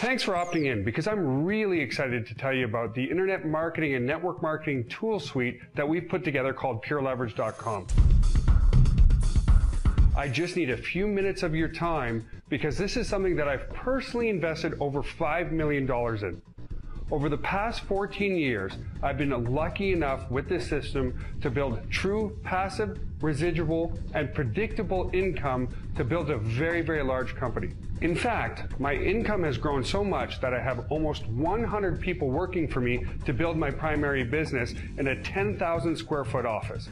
Thanks for opting in because I'm really excited to tell you about the internet marketing and network marketing tool suite that we've put together called pureleverage.com. I just need a few minutes of your time because this is something that I've personally invested over $5 million in. Over the past 14 years, I've been lucky enough with this system to build true passive, residual, and predictable income to build a very, very large company. In fact, my income has grown so much that I have almost 100 people working for me to build my primary business in a 10,000 square foot office.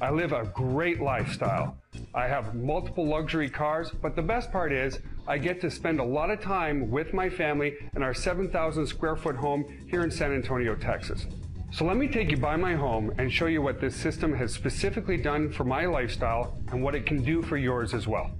I live a great lifestyle. I have multiple luxury cars, but the best part is I get to spend a lot of time with my family in our 7,000 square foot home here in San Antonio, Texas. So let me take you by my home and show you what this system has specifically done for my lifestyle and what it can do for yours as well.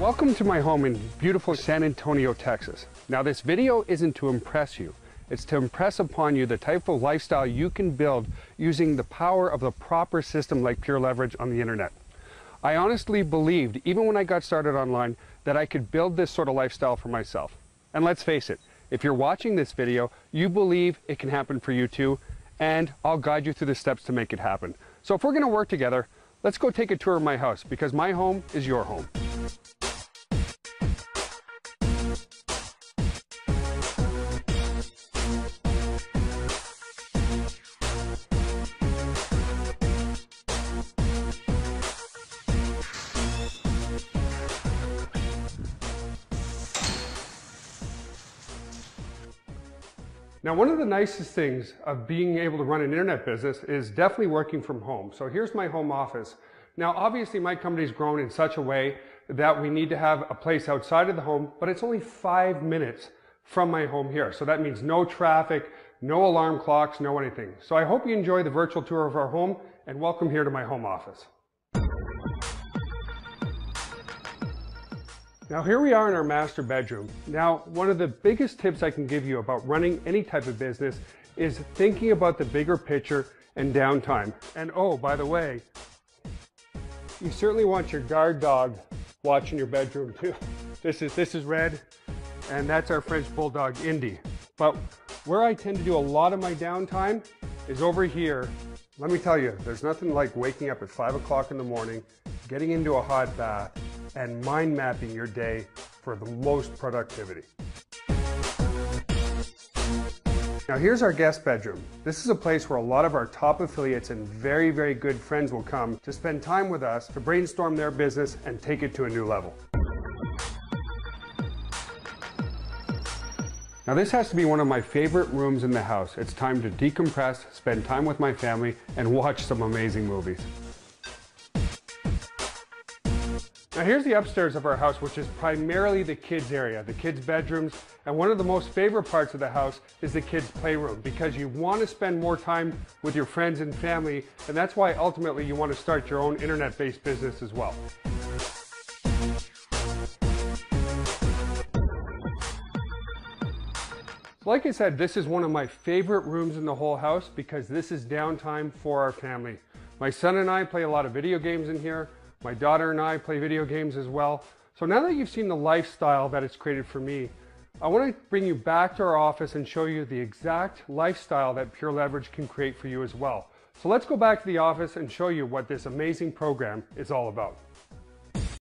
Welcome to my home in beautiful San Antonio, Texas. Now this video isn't to impress you. It's to impress upon you the type of lifestyle you can build using the power of the proper system like Pure Leverage on the internet. I honestly believed, even when I got started online, that I could build this sort of lifestyle for myself. And let's face it, if you're watching this video, you believe it can happen for you too, and I'll guide you through the steps to make it happen. So if we're gonna work together, let's go take a tour of my house because my home is your home. Now, one of the nicest things of being able to run an internet business is definitely working from home. So here's my home office. Now, obviously my company's grown in such a way that we need to have a place outside of the home, but it's only five minutes from my home here. So that means no traffic, no alarm clocks, no anything. So I hope you enjoy the virtual tour of our home and welcome here to my home office. Now here we are in our master bedroom. Now, one of the biggest tips I can give you about running any type of business is thinking about the bigger picture and downtime. And oh, by the way, you certainly want your guard dog watching your bedroom too. This is, this is Red, and that's our French Bulldog, Indy. But where I tend to do a lot of my downtime is over here. Let me tell you, there's nothing like waking up at five o'clock in the morning, getting into a hot bath, and mind mapping your day for the most productivity. Now here's our guest bedroom. This is a place where a lot of our top affiliates and very, very good friends will come to spend time with us to brainstorm their business and take it to a new level. Now this has to be one of my favorite rooms in the house. It's time to decompress, spend time with my family, and watch some amazing movies. Now here's the upstairs of our house, which is primarily the kids area, the kids bedrooms. And one of the most favorite parts of the house is the kids playroom because you want to spend more time with your friends and family. And that's why ultimately you want to start your own internet-based business as well. Like I said, this is one of my favorite rooms in the whole house because this is downtime for our family. My son and I play a lot of video games in here. My daughter and I play video games as well. So now that you've seen the lifestyle that it's created for me, I want to bring you back to our office and show you the exact lifestyle that Pure Leverage can create for you as well. So let's go back to the office and show you what this amazing program is all about.